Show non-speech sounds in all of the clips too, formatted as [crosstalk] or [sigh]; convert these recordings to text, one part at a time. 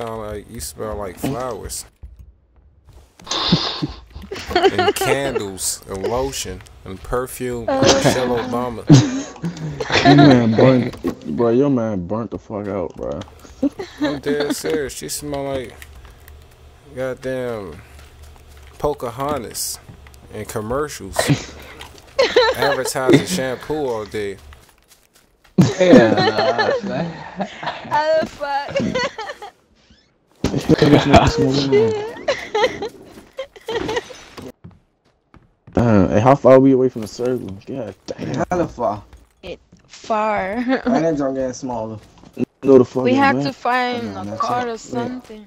sound like you smell like mm. flowers. [laughs] and candles and lotion and perfume. Uh. Michelle Obama. You man [laughs] burnt, bro. Your man burnt the fuck out, bro. I'm dead serious. She smell like goddamn Pocahontas in commercials. [laughs] Advertising shampoo all day. Yeah, nah. How the fuck? [laughs] Damn, hey, how far are we away from the circle? God damn. Hella far. It Far. And that junk getting smaller. Know the fuck we is, have man. to find Yeah, a car it. or something.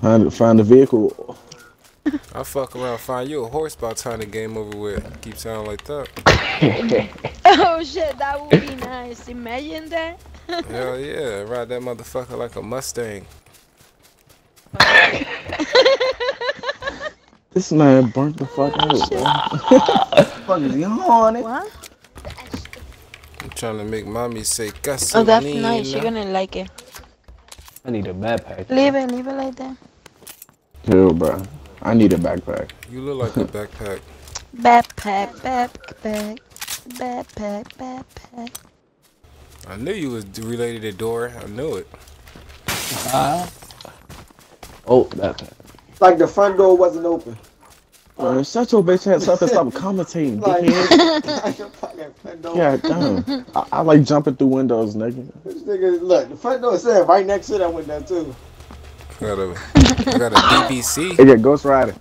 find find the vehicle. I fuck around, find you a horse by the time the game over with. Keep sounding like that. [laughs] Oh shit, that would be nice. Imagine that. Hell yeah, ride that motherfucker like a Mustang. This man burnt the fuck out, bro. Fuck is he on it? What? I'm trying to make mommy say gasolina. Oh, that's nice. You're gonna like it. I need a backpack. Leave it, leave it like that. Yo, bro. I need a backpack. You look like a backpack. Backpack, backpack, backpack, backpack. I knew you was related to Dora. I knew it. Ah. Oh, backpack. Like the front door wasn't open. Bro, shut your bitch ass up and stop [laughs] commentating, Like, dickhead. [laughs] like front door. God damn. I, I like jumping through windows, nigga. This nigga, look, the front door is sitting right next to that window too. I got a, I got a BBC. Hey, yeah, Ghost Rider.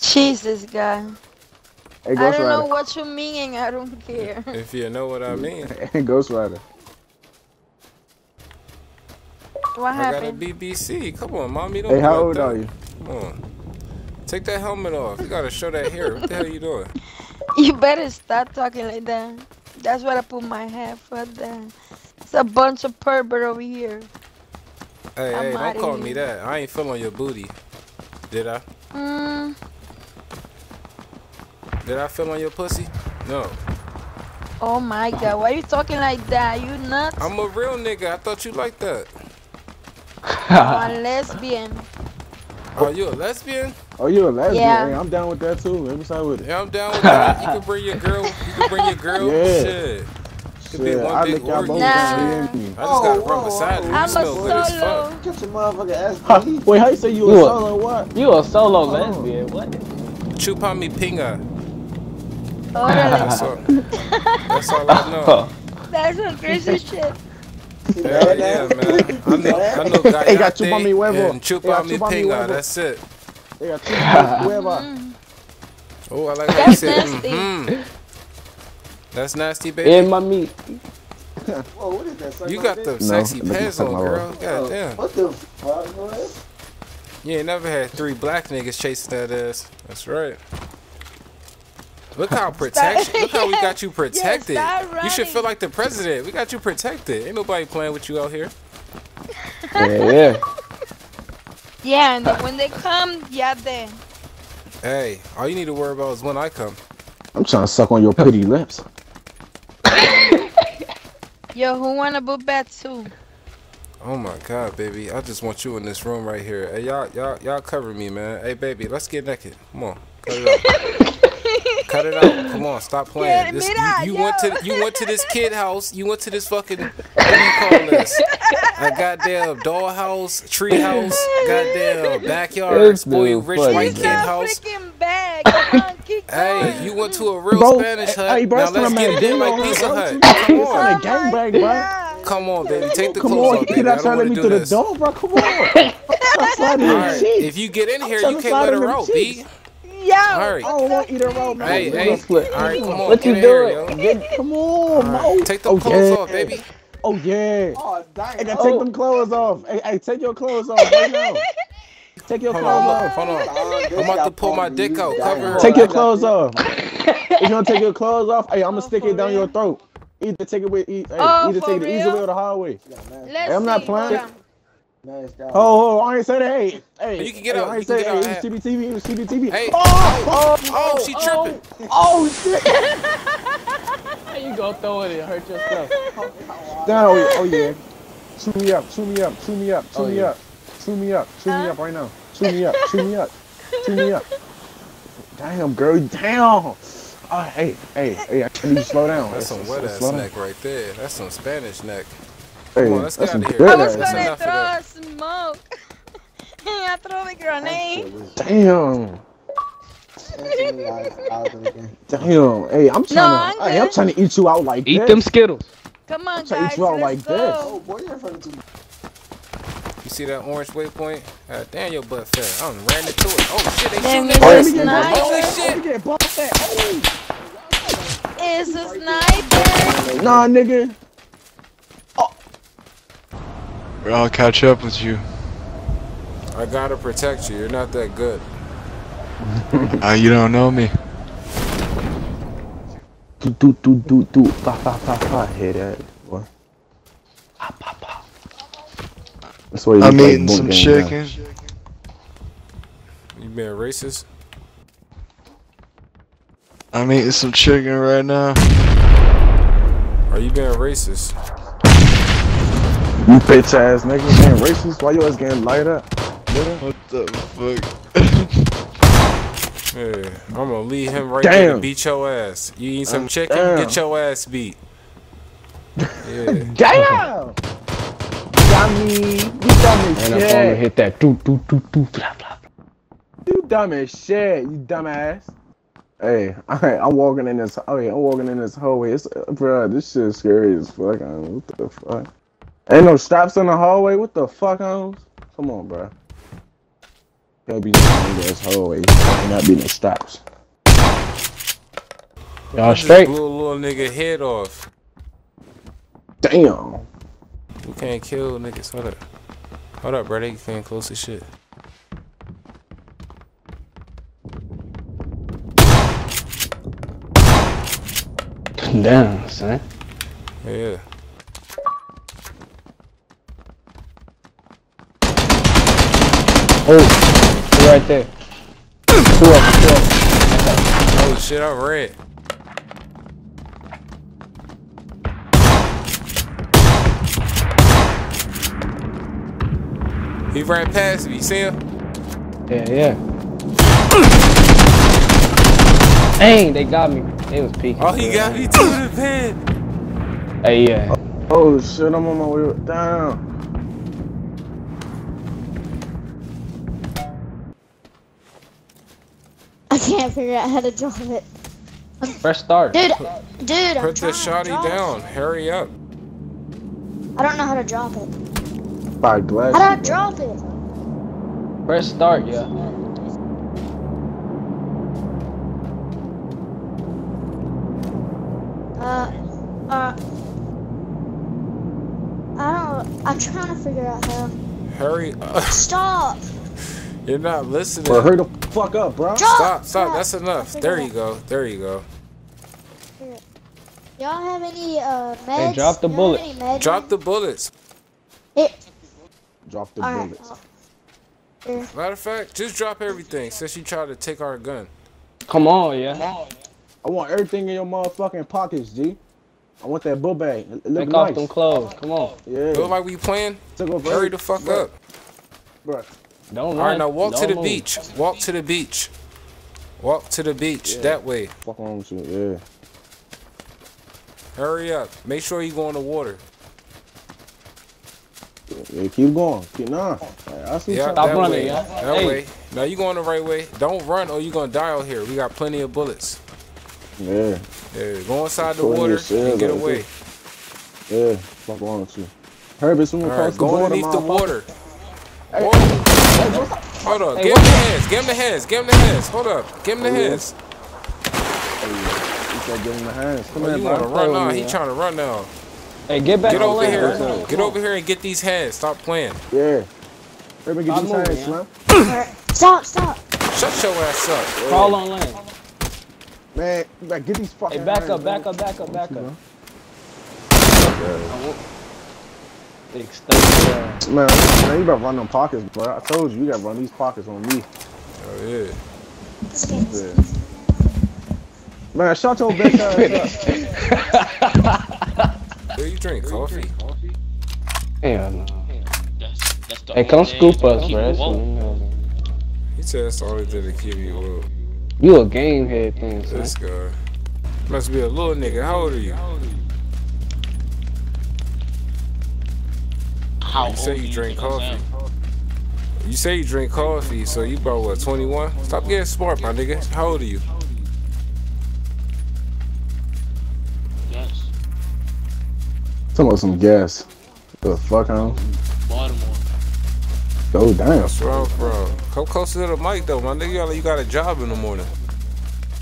Jesus, guy. Hey, I don't know what you mean. I don't care. If you know what I mean. [laughs] Hey, Ghost Rider. What I got a? BBC. Come on, mommy. Don't Hey, how old that. are you? Come on. Take that helmet off. You gotta show that hair. What the hell are you doing? [laughs] You better stop talking like that. That's what I put my hat for. That. It's a bunch of pervert over here. Hey, I'm hey, don't outta call me that. I ain't feeling your booty. Did I? Mm, Did I feel on your pussy? No. oh my god, why are you talking like that? You nuts? I'm a real nigga. I thought you liked that. [laughs] I'm a lesbian. Are you a lesbian? Oh, you a lesbian? Yeah. Hey, I'm down with that too. Let me side with it. Yeah, I'm down with that. You can [laughs] bring your girl. You can bring your girl. Yeah. Shit. Could be one I big lick y'all orgy. both Nah. down. you hear me? I just gotta Whoa, run whoa, beside her. You I'm a smell good as solo. fuck. Get your motherfucking Huh, SBD. Wait, how you say you a You a- solo? What? You a solo oh. lesbian? What? Chupa mi pinga. Oh, That's all, that's all I [laughs] know. Oh. that's some crazy shit. Hell yeah, man. [laughs] I know, I know Hey, got chupa mi Gallate huevo. and chupa got mi chupa mi pinga. huevo. That's it. They got two whoever. Oh, I like how you That's said, nasty. mm-hmm. That's nasty, baby. In my meat. Whoa, what is that? Suck You got the No, sexy look pants on, girl. God damn. What the fuck, boy? You ain't never had three black niggas chasing that ass. That's right. Look how protection. Look how we got you [laughs] protected. stop you should feel like the president. We got you protected. Ain't nobody playing with you out here. Yeah, yeah. [laughs] Yeah, and then when they come, yeah, they. Hey, all you need to worry about is when I come. I'm trying to suck on your pretty lips. [laughs] Yo, who wanna book that too? Oh my god, baby. I just want you in this room right here. Hey, y'all, y'all, y'all cover me, man. Hey, baby, let's get naked. Come on, cut it out. Cut it out. Come on, stop [laughs] playing. Yeah, This, you, you went to you went to this kid house. You went to this fucking what do you call this? A goddamn dollhouse, tree house, goddamn backyard, This spoiled dude rich funny. white He's kid house. freaking bag. Come on, kick Hey, you went to a real Bro, Spanish hey, hut. hey, bro, now it's let's not get a it in man, like bro. Pizza Bro, Hut. it's Come not on, a gangbang, bro. Come on, baby. Take the Come clothes on, off, you're baby. I not don't trying to want to me do through the this. door, bro. Come on. I'm sliding in All the right, if you get in here, trying you can't let her out. B. Yo. All right. I don't want either road, man. Hey, hey. split. All right, come on. What get you in here, doing? yo. Get, come on, All Mo. Take the oh, clothes yeah. off, baby. Oh, yeah. Oh, dang. Hey, Oh, take them clothes off. Hey, hey, take your clothes off right now. Take your Hold clothes on, off. hold on. oh, this I'm about to pull my dick out. Cover her. Take your clothes this. off. you gonna take your [laughs] clothes off? Hey, I'm gonna Oh, stick it down your throat. Either take it with, e- hey, Oh, either for take it the easy way or the hard way. Yeah, Hey, I'm not see, playing. Hold. Nice. Oh, oh, I ain't say that. Hey, hey. You can get hey, out, I you ain't say get hey, out. it was TBTV. It was TBTV. Hey. Oh, oh, Oh, oh she oh, tripping. oh, shit. How [laughs] you gonna throw it and hurt yourself? Down. Oh, yeah. Oh, Chew me up. Chew me up. Chew me up. Chew Oh, me yeah. up. Shoot me up. Shoot me up right now. Shoot me up. Shoot me up. Shoot me up. Damn, girl. Damn. Oh, hey, hey, hey, I need you slow down. That's some wet ass down. neck right there. That's some Spanish neck. Hey, Come on, let's that's get some outta good here. I was That's gonna enough throw a smoke. [laughs] I throw a grenade. Damn. Damn. Hey, I'm trying to. I'm hey, I'm trying to eat you out like this. Eat this. them Skittles. Come on, trying to eat guys. you out like go. this. Oh boy, you're in front. You see that orange waypoint? God damn your butt fat. I done ran into it. Oh shit, they Damn, shooting you at a Holy Oh, shit. you get. It's a sniper. Oh. Nah, nigga. I'll catch up with you. I gotta protect you. You're not that good. [laughs] Uh, you don't know me. Do do do do do. Fa fa fa fa. Hear that? What? Pa pa pa. That's why you I'm eating book some game, chicken. You being racist? I'm eating some chicken right now. Are you being racist? You bitch ass nigga, being racist. Why you always getting light up? Nigga? What the fuck? [laughs] Yeah, I'm gonna leave him right there to beat your ass. You eat some Uh, chicken, damn. get your ass beat. Yeah. [laughs] Damn! Dummy! You dumb as And I'm gonna shit! hit that doo doo doo doo blah blah. You dumb as shit, you dumb ass. Hey, I, I'm walking in this. Oh yeah, I'm walking in this hallway. It's, uh, bro, this shit is scary as fuck. I mean, what the fuck? Ain't no stops in the hallway. What the fuck, Holmes? Come on, bro. Gotta be no ass hallway. Ain't not be no straps. Y'all straight? blew a little nigga head off. Damn. You can't kill niggas. Hold up. Hold up, brother. You can't close the shit. Damn, son. Yeah. Oh, he right there. Two of them, two of them. Oh shit, I'm red. He ran past me. You see him? Yeah, yeah. Dang, they got me. They was peeking. Oh, he got me to the pen. Hey, yeah. Oh shit, I'm on my way down. Can't figure out how to drop it. Press start. Dude, dude, I'm Put the trying to shotty drop down. Hurry up. I don't know how to drop it. By glass. How do I drop it? Press start, yeah. Uh, uh, I don't. I'm trying to figure out how. Hurry up. [laughs] Stop. You're not listening. Bro, hurry the fuck up, bro. Drop. Stop, stop. That's enough. figured There you go. There you go. Y'all have any uh meds? drop the Y'all bullet. Drop the bullets. It. Drop the All right. bullets. Here. Matter of fact, just drop everything since you tried to take our gun. Come on, yeah. I want everything in your motherfucking pockets, G. I want that book bag. It look Take nice. off them clothes. Come on. Yeah. Look like we playing? Hurry the fuck Bruh, up. Bruh. Don't All run. right, now walk to Don't the move. beach. Walk to the beach. Walk to the beach. That way. Fuck on with you, yeah. Hurry up. Make sure you go in the water. yeah. Yeah, keep going. Keep nah. I see Yeah, something. Stop that running, way. yeah. That Hey. way. Now you going the right way. Don't run or you gonna die out here. We got plenty of bullets. Yeah, Yeah, go inside the water your and get right away. yeah. Fuck on with you. Herbie, someone All cross right, the go border, underneath the motherfucker. water. Whoa. Hold up. Hey, Give him the hands. Give him the hands. Give him the hands. Hold up. Give him the Oh, yeah. hands. Oh, you said give him the hands. Come Oh, here, bro. wanna run now? over He trying to run now. Hey, get back Get over lane. here. Come Get over here and get these hands. Stop playing. Yeah. Herbie, get Stop these moving, hands, yeah. man. [clears throat] Stop. Stop. Shut your ass up. Crawl on lane. Man, you better get these fucking Hey, back hands, up, back up, back up, back up. bro. Big ass. Uh, man, man, you better run them pockets, bro. I told you, you gotta run these pockets on me. Oh yeah. This game. Yeah. Man, shut your bitch ass up. [laughs] What you drink? Coffee. Hell no. That's the Hey, come only thing scoop us, bro. you That's woke. what- you know. He said that's all he did to keep you up. You a game head thing, son. This guy. Must be a little nigga. How old are you? How You say you drink coffee. You say you drink coffee, so you about what, 21? Stop getting smart, my nigga. How old are you? Yes. Talking about some gas. The fuck on? Baltimore. Oh, Go down. That's where I'm from. Come closer to the mic, though, my nigga. You got- You got a job in the morning.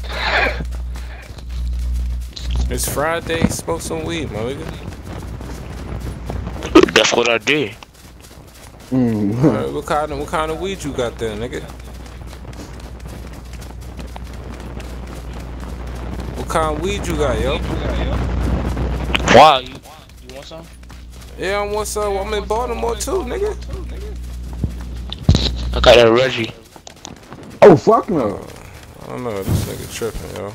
[laughs] It's Friday. Smoke some weed, my nigga. That's what I did. Mm. Alright, what kind of what kind of weed you got there, nigga? What kind of weed you got, yo? Wow, you, you want some? Yeah, I want some. I'm in Baltimore too, nigga. I got that Reggie. Oh fuck no. I don't know, this nigga tripping, yo.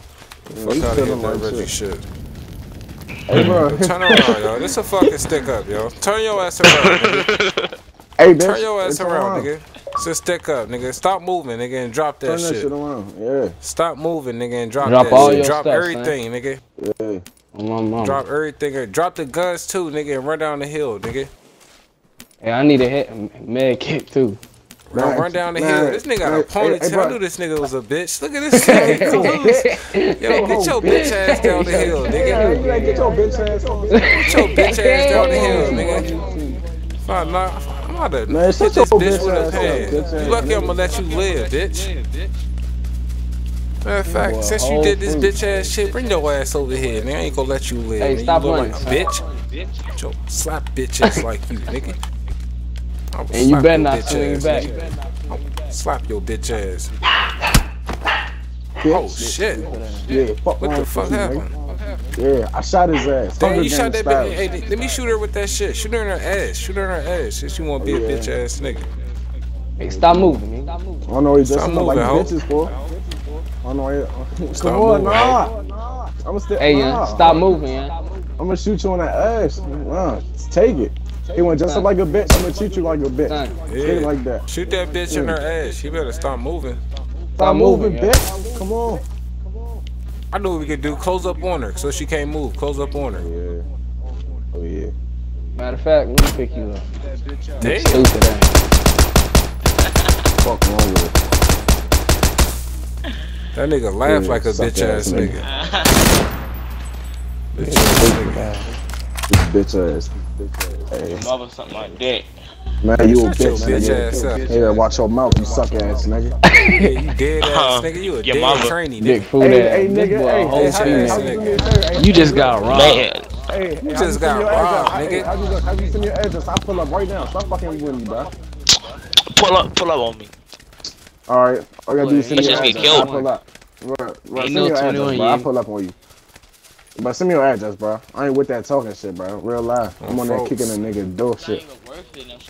Yeah, he Fuck out of here, feeling that like Reggie shit. shit. Hey bro. Turn around, yo. This a fucking stick up, yo. Turn your ass around, nigga. [laughs] Hey, bitch. Turn your ass It's around, nigga. It's a stick up, nigga. Stop moving, nigga, and drop that Turn that shit. shit around. Yeah. Stop moving, nigga, and drop, Drop that all shit. your Drop stuff, everything, nigga. Yeah. On my mama. Drop everything. Drop the guns too, nigga, and run down the hill, nigga. Hey, I need a hit, med kit too. Run, Nah, run down the nah, hill. This nigga got a ponytail. hey, bro. I knew this nigga was a bitch. Look at this nigga. [laughs] Yo, get your bitch ass down the hill, Yeah, nigga. you like, get your bitch ass on. Get your bitch ass down the hill, nigga. Fine, nah, I'm about to Man, hit this your bitch bitch with a ass up, pan. bitch ass You lucky. I'm gonna let you live, bitch. Matter of fact, boy, since you did this bitch ass shit, bring your ass over here, nigga. I ain't gonna let you live. Hey, nigga. stop you look running, like a bitch. Get your slap bitches like you, nigga. I will And you better not bitch swing ass, back. Slap your bitch ass. Bitch. Oh shit! Yeah, fuck What the fuck with you, nigga? happened? Yeah, I shot his ass. Damn, you shot that bitch. Hey, let me shoot her with that shit. Shoot her in her ass. Shoot her in her ass. Since you want to be a oh, bitch ass nigga. Hey, stop moving, man. Stop moving. I don't know what he's Stop dressing up like bitches for. I don't know what [laughs] Stop Come on, moving, nah. I'm gonna still. Hey, uh, nah. yeah, stop moving, yeah. I'm gonna shoot you on that ass. Nah, take it. He went just up like a bitch. I'm gonna treat you like a bitch. Son, Take like that. Shoot that bitch in her ass. She better stop moving. Stop moving, moving, yeah. bitch. Come on. I knew what we could do. Close up on her so she can't move. Close up on her. Yeah. Oh yeah. matter of fact, let me pick you up. Damn. Stupid ass. [laughs] Fuck wrong with. That nigga laugh Yeah, like a bitch ass ass nigga. nigga. [laughs] Bitch ass nigga. Ass. This bitch ass. Hey, Mother something like that. man, you a Shut your bitch, bitch nigga. ass up. Hey, watch your mouth, you suck ass nigga. [laughs] Yeah, you dead ass Uh, nigga. You a dead mama. trainee Big nigga. food Hey, ass. hey, This nigga, boy hey, whole hey, how, ass hey, how nigga. you send me a favor? Hey, You just got robbed. Man, Hey, hey, You how just send got robbed, address? Hey, nigga. How you, how you send your address? I pull up right now. Stop fucking with me, bro. pull up, pull up on me. All right, all you gotta do is send your just get address. killed. I pull up. Right, right. Ain't Send no your 21 address, bro. I yet. pull up on you. But send me your address, bro. I ain't with that talking shit, bro. Real life. Oh, I'm Oh, on there folks. kicking a nigga door shit. even worth it.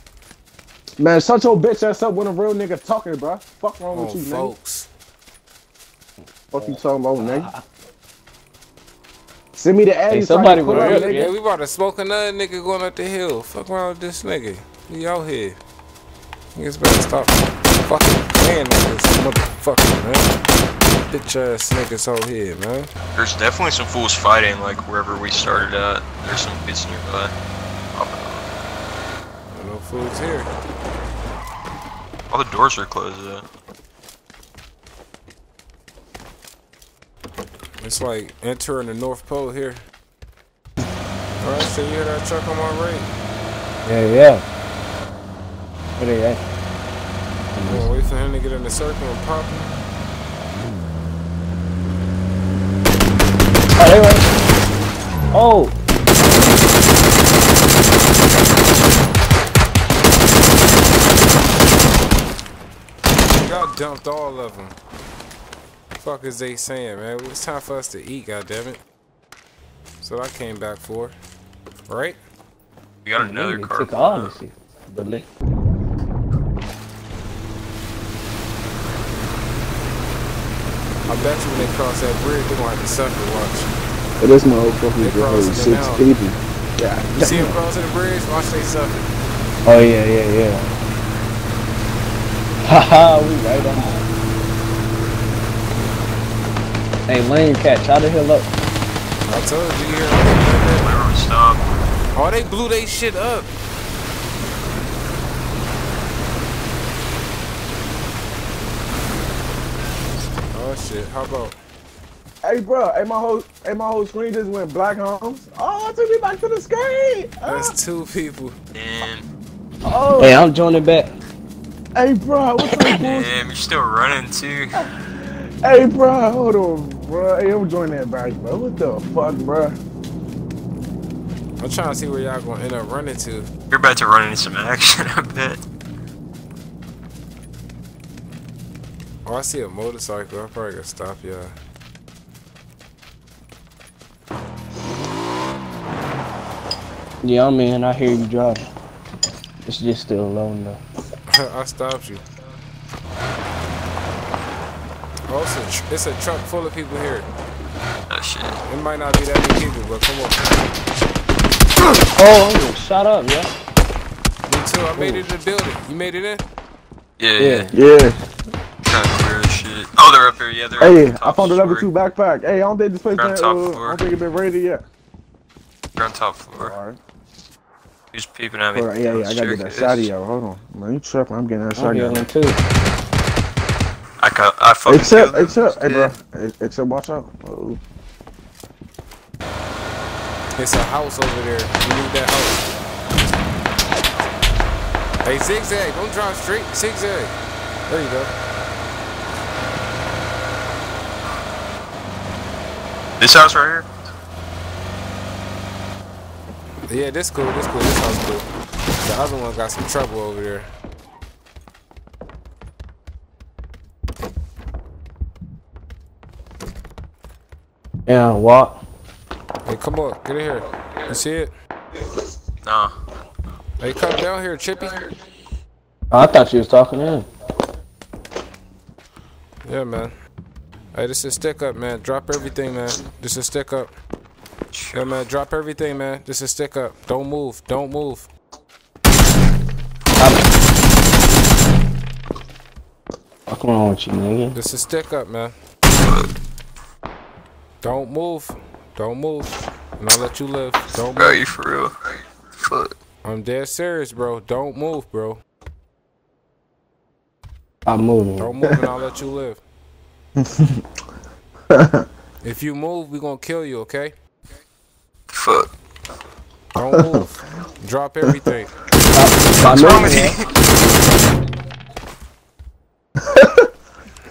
Man, shut your bitch ass up when a real nigga talking, bro. Fuck wrong Oh, with you, nigga. folks. Fuck you oh. talking about, nigga. [laughs] Send me the address. Hey, you try to somebody pull will up, rip nigga. Yeah, we about to smoke another nigga going up the hill. Fuck around with this nigga. We out here. Niggas better stop fucking playing with this motherfucker, man. Bitch ass niggas out here, man. There's definitely some fools fighting, like wherever we started at. There's some bits nearby. No fools here. All the doors are closed though. It's like entering the North Pole here. Alright, so you hear that truck on my right? Yeah, yeah. Where they at? I'm gonna wait for him to get in the circle and pop him. Oh, they right. Oh, Y'all dumped all of them. Fuck is they saying, man? It's time for us to eat, goddammit. So I came back for. Right? We got another car. took all this shit. But they- I bet you when they cross that bridge, they're gonna have to suffer, watch. But this motherfucker They is really crossing six now. people. Yeah. You see them crossing the bridge? Watch they suffer. Oh yeah, yeah, yeah. [laughs] Haha, we right on. Hey, lane catch, how the hell up? I told you here. Whatever, stop. Oh, they blew they shit up. Oh shit, how about? Hey, bro. Hey, my whole, hey, my whole screen just went black homes. Oh, it took me back to the screen. Ah, That's two people. Damn. oh, Hey, I'm joining back. hey, bro. What's up, boys? Damn, you're still running too. Hey, bro. Hold on, bro. Hey, I'm joining that back, bro. What the fuck, bro? I'm trying to see where y'all gonna end up running to. You're about to run into some action, [laughs] I bet. Oh, I see a motorcycle. I probably gotta stop y'all. Yeah, I'm in. I hear you driving. It's just still alone though. [laughs] I stopped you. Oh, it's a, tr- it's a truck full of people here. Oh shit. It might not be that many people, but come on. Oh, I'm getting shot up, yeah. Me too. I made it in the building. You made it in? Yeah, Yeah. yeah. Yeah. Trying to clear this shit. Oh, they're up here. Yeah, they're Hey, up I found a level story. two backpack. Hey, I don't think this place. Ground been, top uh, I floor. don't think it been raided yet. They're on top floor. Alright. Who's peeping at me? Alright, yeah, yeah. I gotta get that shot of yo. Hold on, man. You tripping? I'm getting that shot. I'm healing too. I got. I fucking Except, killed him. except, hey, bro. Except, watch out. Oh. It's a house over there. You need that house. Hey, zigzag. Don't drive straight. Zigzag. There you go. This house right here. Yeah, this cool. This cool. This house cool. The other one got some trouble over there. Yeah, what? Hey, come on. Get in here. You see it? Nah. Hey, come down here, Chippy. Oh, I thought you was talking to him. Yeah, man. Hey, this is stick up, man. Drop everything, man. This is stick up. Yeah, man. Drop everything, man. This is stick up. Don't move. Don't move. What's wrong with you, nigga? This is stick up, man. Don't move. Don't move. And I'll let you live. Don't Bro, move. you for real? Fuck. I'm dead serious, bro. Don't move, bro. I'm moving. Don't move and I'll let you live. [laughs] if you move, we gonna kill you, okay? Fuck. Don't move. Drop everything. What's wrong with you?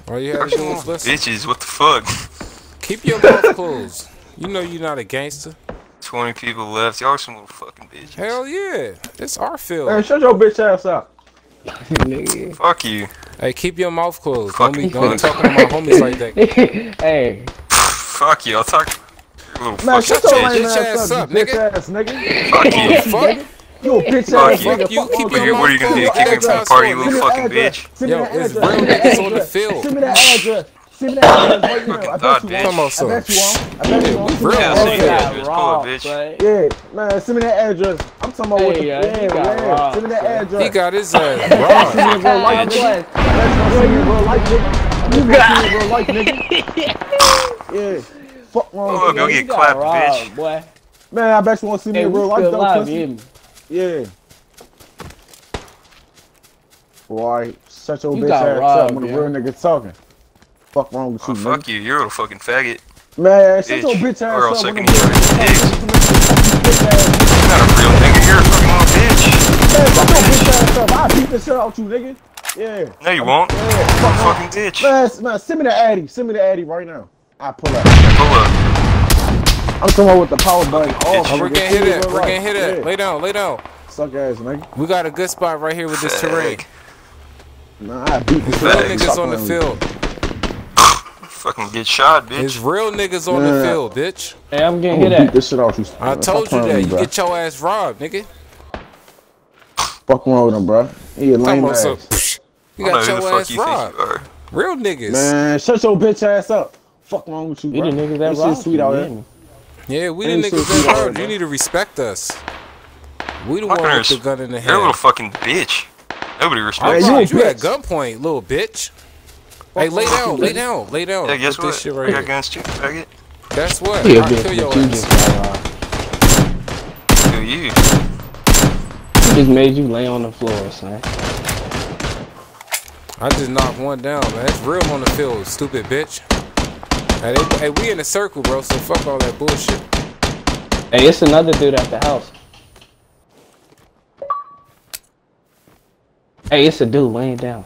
All you have to do is listen. Bitches, what the fuck? Keep your mouth closed. You know you're not a gangster. 20 people left. Y'all are some little fucking bitches. Hell yeah. It's our Hey, field. shut your bitch ass up. Fuck you. Hey, keep your mouth closed. Don't be, don't be talking to my homies like that. [laughs] hey, Fuck you. I'll talk. Little Man, fucking shut your bitch. lame ass ass up, up, you bitch nigga. ass nigga. Fuck you. Fuck. You a bitch Fuck ass you. nigga. Fuck you. Fuck Keep your with What are you gonna do? mouth Kick me from the party, you little fucking bitch? Send me Yo, that it's address. real niggas on the field. Send me that address. Send me that address right now. I bet you bitch. Come on, won't. I son. bet you won't. I bet you won't. Send real that Yeah, on I'll the see address. you field. address. Pull up, bitch. Yeah, man, send me that address. I'm talking about what Hey, the uh, yeah, he got yeah. Send me that address. He got his ass Send me in real life, nigga. [laughs] That's gonna send me in real life, nigga. You got me in real life, nigga. Yeah. Fuck wrong Oh, go you. get got clapped, bitch. boy. Man, I bet you won't see me Hey, in we real life, still though, pussy. Yeah. Boy, shut your You bitch got ass up robbed, when the real nigga talking. Fuck wrong with Oh, you, fuck nigga. you. You're a little fucking faggot. Man, shut Bitch. your bitch ass Or up else I when the can real eat your nigga dicks. Bitch ass nigga. You're not a real nigga. You're a fucking little bitch. Man, shut your bitch ass up. I'll beat the shit out you, nigga. Yeah. No, you won't. Yeah. You're a Fuck wrong. fucking bitch. Man, man, send me the Addy. Send me the Addy right now. I pull up. Pull up. I'm coming about with the power button. Oh, we're getting Send hit me at. real We're getting hit at. Yeah. Lay down. Lay down. Suck ass, nigga. We got a good spot right here with this terrain. Nah, I beat the shit out of you. niggas on the playing me. field. Fucking get shot, bitch. It's real niggas on the field, bitch. Hey, I'm I'm getting gonna hit beat at. this shit out you. I told you that. with You me, bruh. get your ass robbed, nigga. Fuck wrong with him, bro. He a Talking lame ass. some. You I don't know got your fuck ass you robbed. you. Real niggas. Man, shut your bitch ass up. Fuck wrong with you, You bro. the niggas that This shit robbed sweet out here. Yeah, we Ain't the so niggas sweet that out robbed. here, You need to respect us. We the Fucking one her with the gun in the head. You're a little head. fucking bitch. Nobody I respects you you. you at gunpoint, little bitch. Hey, lay down, lay down, lay down. Yeah, guess Put what? this shit I right got here. guns too, faggot. That's what. He a I'll bitch, kill your you ass. just uh, got you? He just made you lay on the floor, son. I just knocked one down, man. It's real on the field, stupid bitch. Hey, they, hey, we in a circle, bro, so fuck all that bullshit. Hey, it's another dude at the house. Hey, it's a dude laying down.